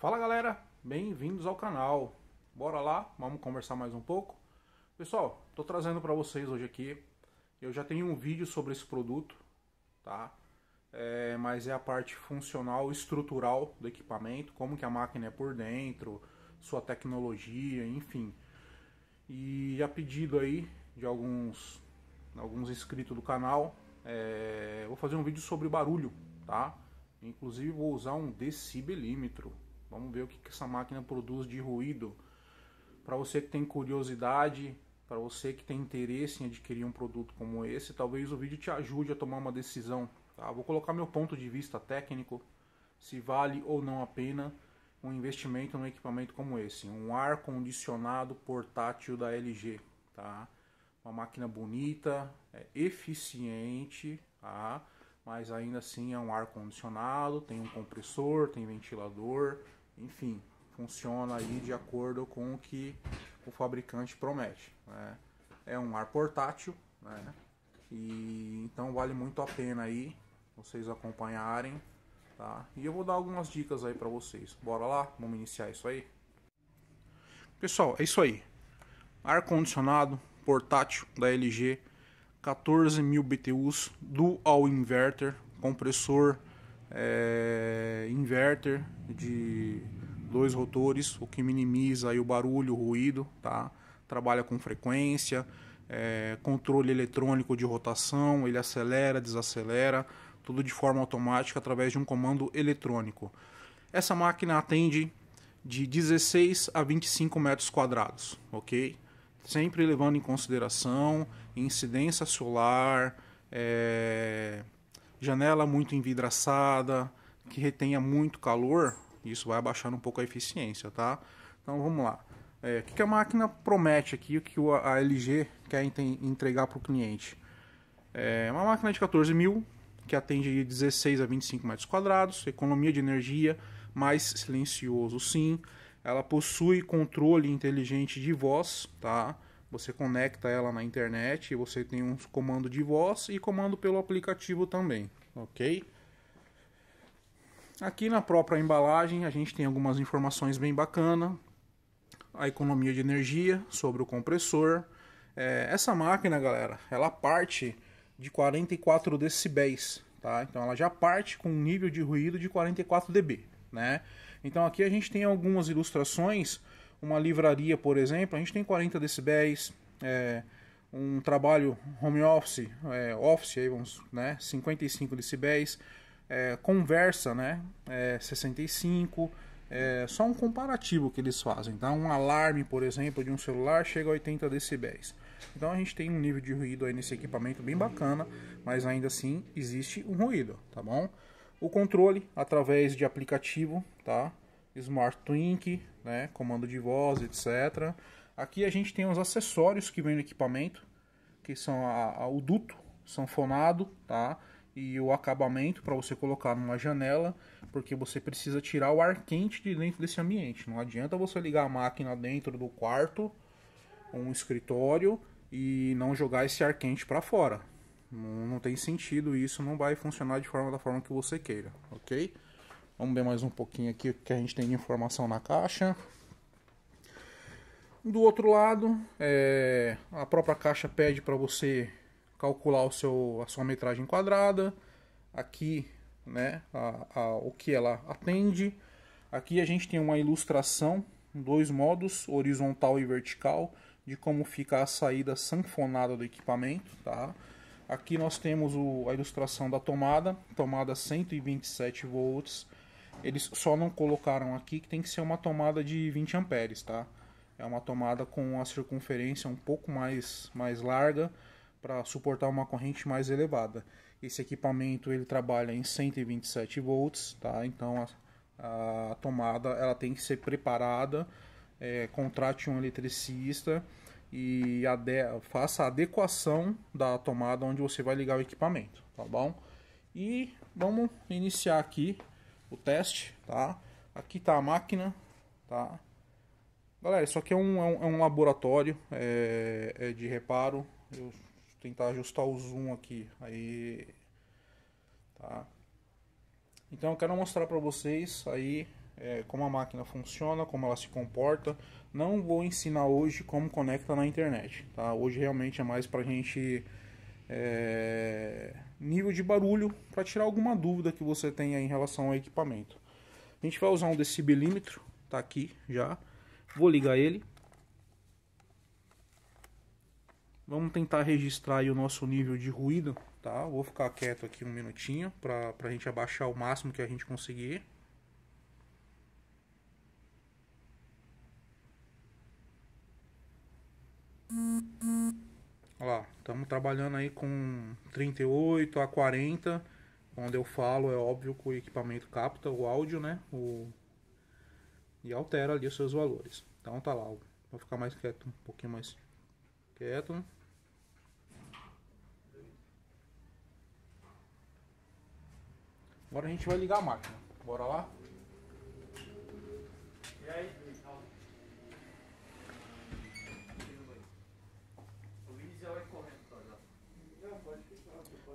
Fala galera, bem-vindos ao canal. Bora lá, vamos conversar mais um pouco. Pessoal, tô trazendo para vocês hoje aqui. Eu já tenho um vídeo sobre esse produto, tá? É, mas é a parte funcional, estrutural do equipamento, como que a máquina é por dentro, sua tecnologia, enfim. E a pedido aí de alguns alguns inscritos do canal, é, vou fazer um vídeo sobre barulho, tá? Inclusive vou usar um decibelímetro. Vamos ver o que, essa máquina produz de ruído. Para você que tem curiosidade, para você que tem interesse em adquirir um produto como esse, talvez o vídeo te ajude a tomar uma decisão. Tá? Vou colocar meu ponto de vista técnico, se vale ou não a pena um investimento num equipamento como esse, um ar condicionado portátil da LG, tá? Uma máquina bonita, é eficiente, tá? mas ainda assim é um ar condicionado, tem um compressor, tem ventilador, enfim, funciona aí de acordo com o que o fabricante promete. Né? É um ar portátil, né? E então vale muito a pena aí vocês acompanharem, tá? E eu vou dar algumas dicas aí para vocês. Bora lá, vamos iniciar isso aí. Pessoal, é isso aí. Ar condicionado portátil da LG 14.000 BTUs, dual inverter, compressor é, inverter de dois rotores, o que minimiza aí o barulho, o ruído, tá? Trabalha com frequência, é, controle eletrônico de rotação, ele acelera, desacelera, tudo de forma automática através de um comando eletrônico. Essa máquina atende de 16 a 25 metros quadrados, ok? sempre levando em consideração incidência solar, é, janela muito envidraçada, que retenha muito calor, isso vai abaixar um pouco a eficiência, tá? Então vamos lá. É, o que a máquina promete aqui, o que a LG quer entregar para o cliente? É uma máquina de 14 mil, que atende de 16 a 25 metros quadrados, economia de energia, mais silencioso sim, ela possui controle inteligente de voz, tá? Você conecta ela na internet você tem um comando de voz e comando pelo aplicativo também, ok? Aqui na própria embalagem a gente tem algumas informações bem bacanas. A economia de energia sobre o compressor. É, essa máquina, galera, ela parte de 44 decibéis, tá? Então ela já parte com um nível de ruído de 44 dB né? Então aqui a gente tem algumas ilustrações, uma livraria, por exemplo, a gente tem 40 decibéis, é, um trabalho home office, é, office, aí vamos, né, 55 decibéis, é, conversa, né, é, 65, é só um comparativo que eles fazem, tá? Um alarme, por exemplo, de um celular chega a 80 decibéis. Então a gente tem um nível de ruído aí nesse equipamento bem bacana, mas ainda assim existe um ruído, tá bom? O controle através de aplicativo, tá? Smart Twink, né? Comando de voz, etc. Aqui a gente tem os acessórios que vem no equipamento, que são a, a, o duto sanfonado, tá? E o acabamento para você colocar numa janela, porque você precisa tirar o ar quente de dentro desse ambiente. Não adianta você ligar a máquina dentro do quarto, um escritório e não jogar esse ar quente para fora. Não, não tem sentido isso, não vai funcionar de forma da forma que você queira, ok? Vamos ver mais um pouquinho aqui o que a gente tem de informação na caixa. Do outro lado, é, a própria caixa pede para você calcular o seu, a sua metragem quadrada. Aqui, né, a, a, o que ela atende. Aqui a gente tem uma ilustração, dois modos, horizontal e vertical, de como fica a saída sanfonada do equipamento, tá? Aqui nós temos o, a ilustração da tomada, tomada 127 volts. Eles só não colocaram aqui que tem que ser uma tomada de 20 amperes, tá? É uma tomada com a circunferência um pouco mais, mais larga para suportar uma corrente mais elevada. Esse equipamento ele trabalha em 127 volts, tá? Então a, a tomada ela tem que ser preparada, é, contrate um eletricista e faça a adequação da tomada onde você vai ligar o equipamento, tá bom? E vamos iniciar aqui o teste, tá? Aqui tá a máquina, tá? Galera, isso aqui é um, é um, é um laboratório é, é de reparo. Eu tentar ajustar o zoom aqui, aí, tá? Então eu quero mostrar para vocês aí é, como a máquina funciona, como ela se comporta. Não vou ensinar hoje como conecta na internet, tá? Hoje realmente é mais pra gente é, nível de barulho para tirar alguma dúvida que você tenha em relação ao equipamento. A gente vai usar um decibelímetro, tá aqui já. Vou ligar ele. Vamos tentar registrar o nosso nível de ruído, tá? Vou ficar quieto aqui um minutinho para a gente abaixar o máximo que a gente conseguir. Olha lá, estamos trabalhando aí com 38 a 40. Quando eu falo, é óbvio que o equipamento capta o áudio, né? O... E altera ali os seus valores. Então tá lá, vou ficar mais quieto, um pouquinho mais quieto. Agora a gente vai ligar a máquina. Bora lá?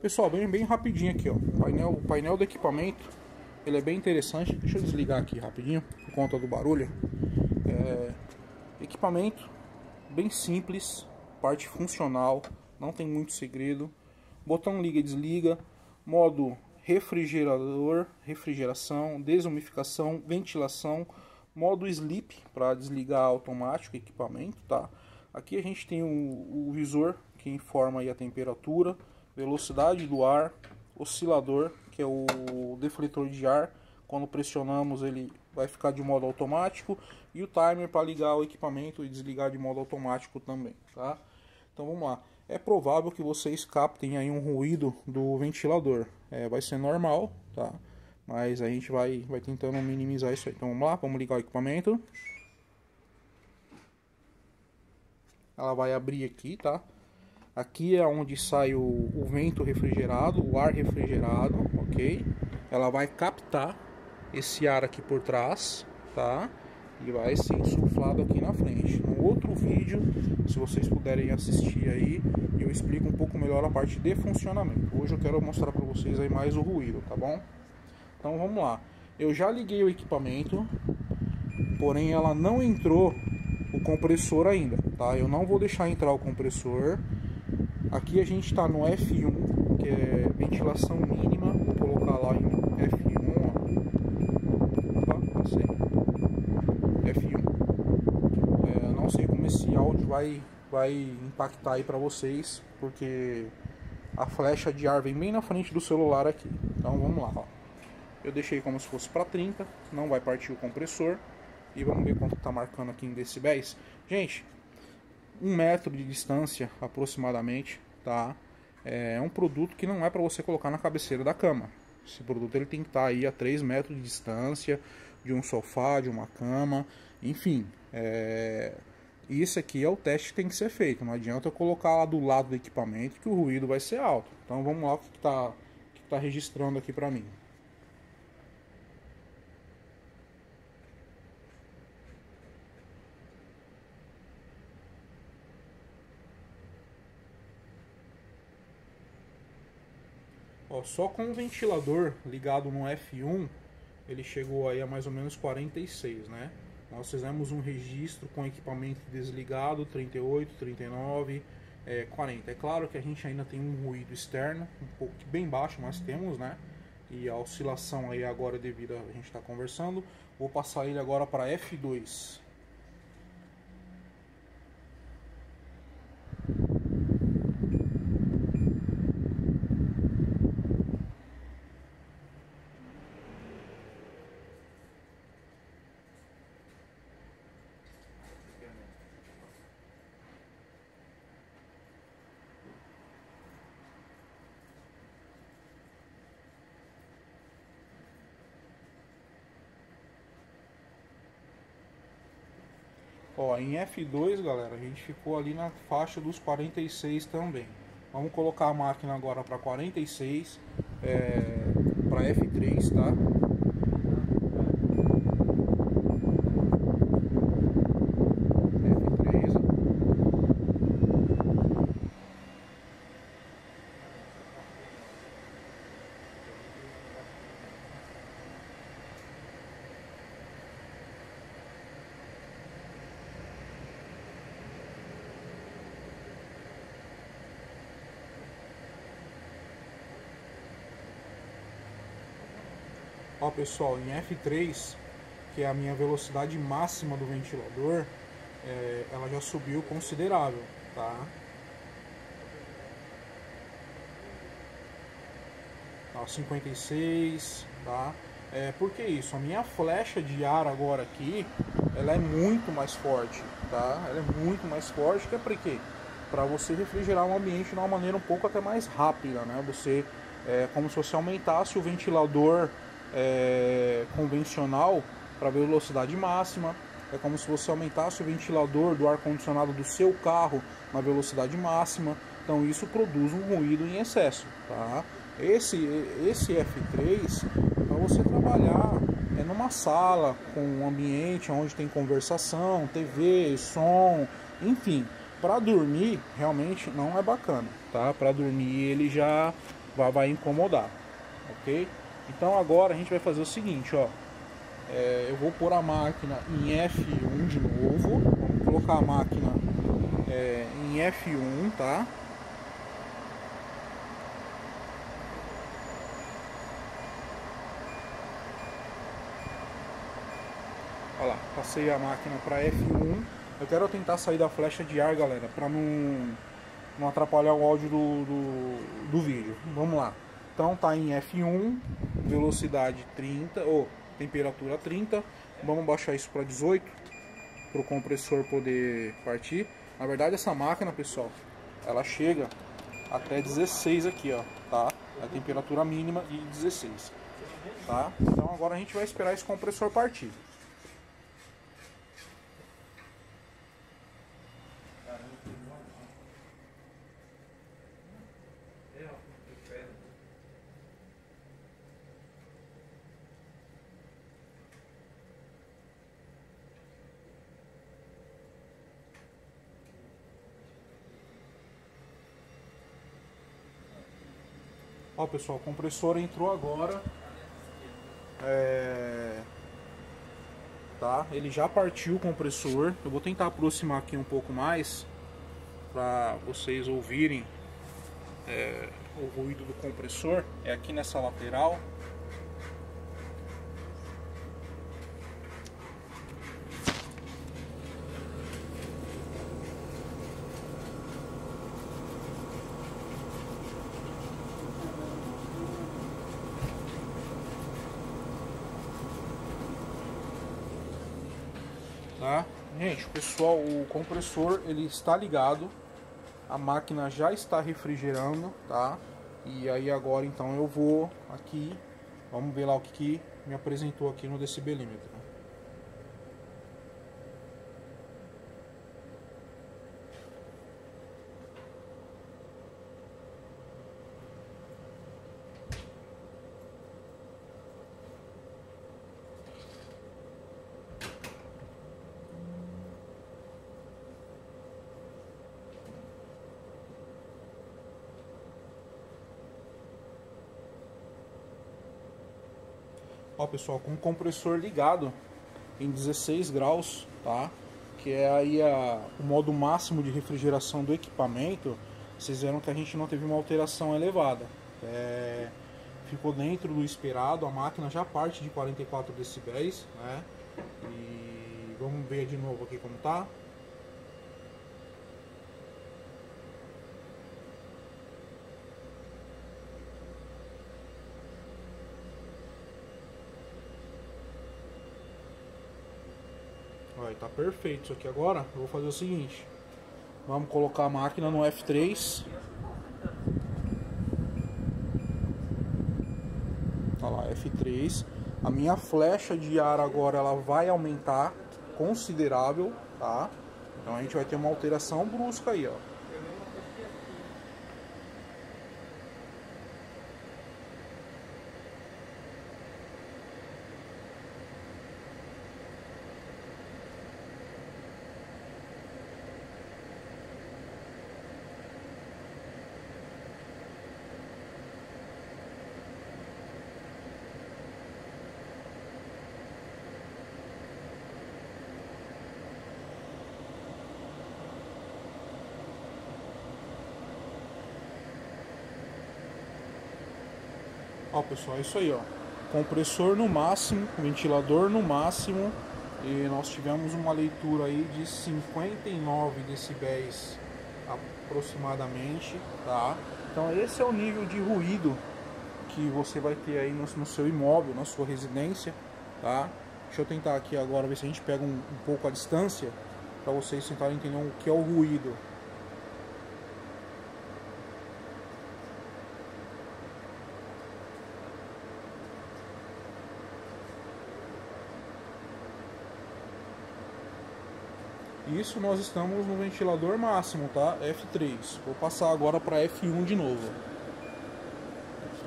Pessoal, bem, bem rapidinho aqui, ó. O painel, o painel do equipamento, ele é bem interessante. Deixa eu desligar aqui rapidinho, por conta do barulho. É, equipamento bem simples, parte funcional, não tem muito segredo. Botão liga e desliga, modo refrigerador, refrigeração, desumificação, ventilação, modo sleep para desligar automático o equipamento, tá? Aqui a gente tem o, o visor que informa a temperatura, velocidade do ar, oscilador, que é o defletor de ar. Quando pressionamos ele vai ficar de modo automático e o timer para ligar o equipamento e desligar de modo automático também, tá? Então vamos lá. É provável que vocês captem aí um ruído do ventilador. É, vai ser normal, tá? Mas a gente vai, vai tentando minimizar isso aí. Então vamos lá, vamos ligar o equipamento. Ela vai abrir aqui, tá? Aqui é onde sai o, o vento refrigerado, o ar refrigerado, ok? Ela vai captar esse ar aqui por trás, tá? E vai ser insuflado aqui na frente. No outro vídeo, se vocês puderem assistir aí, eu explico um pouco melhor a parte de funcionamento. Hoje eu quero mostrar para vocês aí mais o ruído, tá bom? Então vamos lá. Eu já liguei o equipamento, porém ela não entrou o compressor ainda, tá? Eu não vou deixar entrar o compressor. Aqui a gente está no F1, que é ventilação mínima. Vou colocar lá em esse áudio vai, vai impactar aí para vocês, porque a flecha de ar vem bem na frente do celular aqui. Então vamos lá, ó. Eu deixei como se fosse para 30, não vai partir o compressor. E vamos ver quanto está marcando aqui em decibéis. Gente, um metro de distância aproximadamente, tá? É um produto que não é para você colocar na cabeceira da cama. Esse produto ele tem que estar tá aí a 3 metros de distância de um sofá, de uma cama, enfim. É isso aqui é o teste que tem que ser feito. Não adianta eu colocar lá do lado do equipamento que o ruído vai ser alto. Então vamos lá o que está que tá registrando aqui para mim. Ó, só com o ventilador ligado no F1, ele chegou aí a mais ou menos 46, né? Nós fizemos um registro com equipamento desligado, 38, 39, é, 40. É claro que a gente ainda tem um ruído externo, um pouco bem baixo, mas temos, né? E a oscilação aí agora devido a gente estar tá conversando. Vou passar ele agora para F2. Ó, em F2, galera, a gente ficou ali na faixa dos 46 também. Vamos colocar a máquina agora para 46, é, para F3, tá? Ó pessoal, em F3, que é a minha velocidade máxima do ventilador, é, ela já subiu considerável, tá? Ó, 56, tá? É, por que isso? A minha flecha de ar agora aqui, ela é muito mais forte, tá? Ela é muito mais forte, que é para quê? Para você refrigerar um ambiente de uma maneira um pouco até mais rápida, né? Você, é como se você aumentasse o ventilador é, convencional para velocidade máxima, é como se você aumentasse o ventilador do ar-condicionado do seu carro na velocidade máxima, então isso produz um ruído em excesso, tá? Esse, esse F3 para você trabalhar é numa sala com um ambiente onde tem conversação, TV, som, enfim, para dormir realmente não é bacana, tá? Para dormir ele já vai, vai incomodar, ok? Então agora a gente vai fazer o seguinte, ó. É, eu vou pôr a máquina em F1 de novo. Vamos colocar a máquina é, em F1, tá? Olha lá, passei a máquina para F1. Eu quero tentar sair da flecha de ar, galera, para não, não atrapalhar o áudio do, do, do vídeo. Vamos lá. Então tá em F1, velocidade 30, ou temperatura 30. Vamos baixar isso para 18 para o compressor poder partir. Na verdade essa máquina, pessoal, ela chega até 16 aqui, ó, tá? A temperatura mínima de 16, tá? Então agora a gente vai esperar esse compressor partir. Ó pessoal, o compressor entrou agora. É... Tá? Ele já partiu o compressor. Eu vou tentar aproximar aqui um pouco mais para vocês ouvirem é, o ruído do compressor. É aqui nessa lateral. Tá? Gente, pessoal, o compressor ele está ligado, a máquina já está refrigerando, tá? E aí agora então eu vou aqui, vamos ver lá o que, que me apresentou aqui no decibelímetro. Ó pessoal, com o compressor ligado em 16 graus, tá? Que é aí a, o modo máximo de refrigeração do equipamento. Vocês viram que a gente não teve uma alteração elevada. É, ficou dentro do esperado, a máquina já parte de 44 decibéis, né? E vamos ver de novo aqui como tá. Tá perfeito isso aqui agora. Eu vou fazer o seguinte. Vamos colocar a máquina no F3. Tá lá, F3. A minha flecha de ar agora ela vai aumentar considerável, tá? Então a gente vai ter uma alteração brusca aí, ó. Ó pessoal, é isso aí ó. Compressor no máximo, ventilador no máximo e nós tivemos uma leitura aí de 59 decibéis aproximadamente, tá? Então esse é o nível de ruído que você vai ter aí no, no seu imóvel, na sua residência, tá? Deixa eu tentar aqui agora ver se a gente pega um, um pouco a distância para vocês tentarem entender o que é o ruído. Isso nós estamos no ventilador máximo, tá? F3. Vou passar agora para F1 de novo.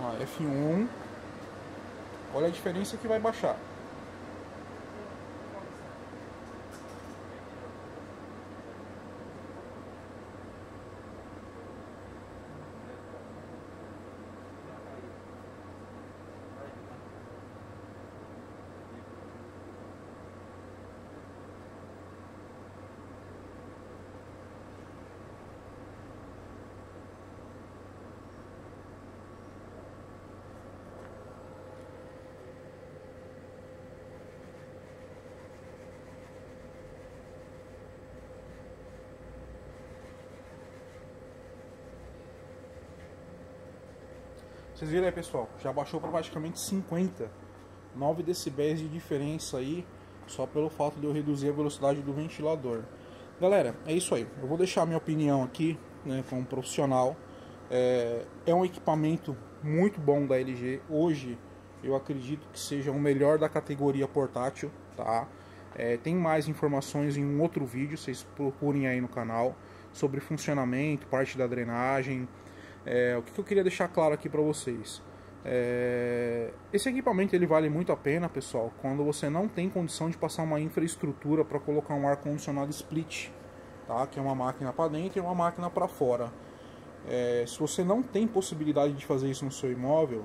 Ah, F1. Olha a diferença que vai baixar. Vocês viram aí, pessoal? Já baixou para praticamente 50. 9 decibéis de diferença aí, só pelo fato de eu reduzir a velocidade do ventilador. Galera, é isso aí. Eu vou deixar minha opinião aqui, né, como profissional. É, é um equipamento muito bom da LG. Hoje, eu acredito que seja o melhor da categoria portátil, tá? É, tem mais informações em um outro vídeo, vocês procurem aí no canal sobre funcionamento, parte da drenagem, é, o que, eu queria deixar claro aqui para vocês? É, esse equipamento ele vale muito a pena, pessoal, quando você não tem condição de passar uma infraestrutura para colocar um ar condicionado split, tá? Que é uma máquina para dentro e uma máquina para fora. É, se você não tem possibilidade de fazer isso no seu imóvel,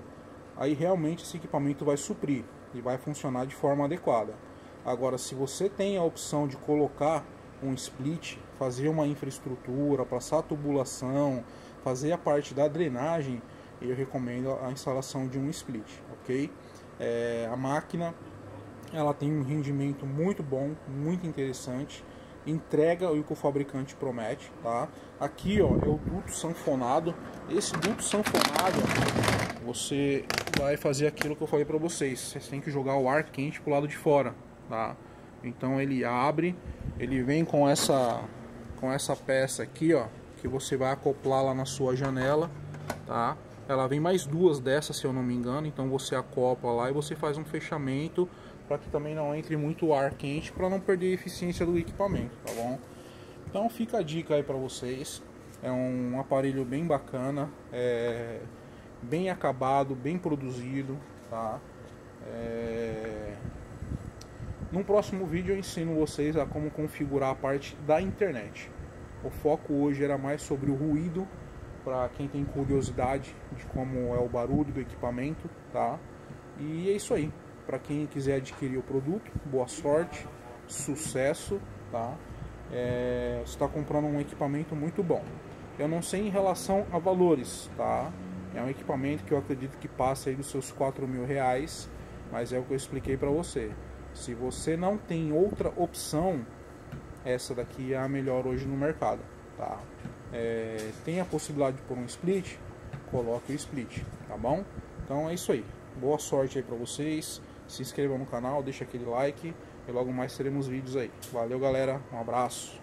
aí realmente esse equipamento vai suprir e vai funcionar de forma adequada. Agora, se você tem a opção de colocar um split, fazer uma infraestrutura, passar tubulação, fazer a parte da drenagem, eu recomendo a instalação de um split, ok? É, a máquina ela tem um rendimento muito bom, muito interessante, entrega o que o fabricante promete, tá? Aqui, ó, é o duto sanfonado. Esse duto sanfonado, você vai fazer aquilo que eu falei para vocês. Vocês têm que jogar o ar quente pro lado de fora, tá? Então ele abre, ele vem com essa com essa peça aqui, ó, que você vai acoplar lá na sua janela, tá? Ela vem mais duas dessas, se eu não me engano, então você acopla lá e você faz um fechamento para que também não entre muito ar quente para não perder a eficiência do equipamento, tá bom? Então fica a dica aí para vocês. É um aparelho bem bacana, é bem acabado, bem produzido, tá? É... Próximo vídeo eu ensino vocês a como configurar a parte da internet. O foco hoje era mais sobre o ruído, para quem tem curiosidade de como é o barulho do equipamento, tá? E é isso aí. Para quem quiser adquirir o produto, boa sorte, sucesso, tá? É, você está comprando um equipamento muito bom. Eu não sei em relação a valores, tá? É um equipamento que eu acredito que passa aí dos seus 4 mil reais, mas é o que eu expliquei para você. Se você não tem outra opção, essa daqui é a melhor hoje no mercado, tá? É, tem a possibilidade de pôr um split, coloque o split, tá bom? Então é isso aí. Boa sorte aí para vocês. Se inscreva no canal, deixa aquele like e logo mais teremos vídeos aí. Valeu, galera. Um abraço.